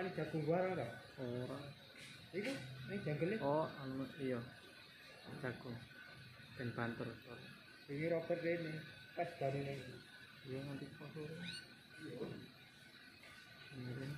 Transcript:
paling jagung warung ta? Ora. Iku ning janggele. Oh, anu iya. Jagung. Ben banter. Ini Robert ini pas dari ini. Iya nanti pas sore. Iya. Ini.